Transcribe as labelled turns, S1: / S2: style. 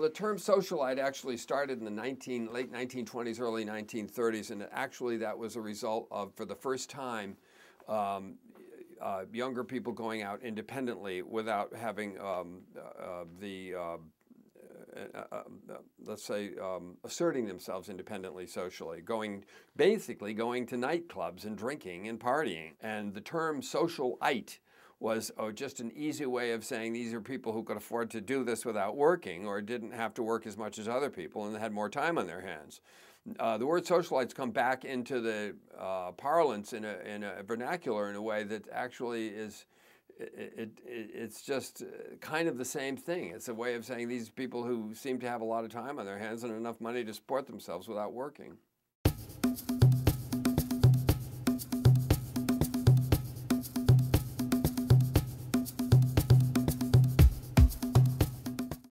S1: The term socialite actually started in the 19, late 1920s, early 1930s, and actually that was a result of, for the first time, um, uh, younger people going out independently without having um, uh, the uh, uh, uh, uh, let's say, um, asserting themselves independently socially, going basically going to nightclubs and drinking and partying. And the term socialite was oh, just an easy way of saying these are people who could afford to do this without working or didn't have to work as much as other people and had more time on their hands. Uh, the word socialites come back into the uh, parlance in a, in a vernacular in a way that actually is it, it, it's just uh, kind of the same thing. It's a way of saying these people who seem to have a lot of time on their hands and enough money to support themselves without working.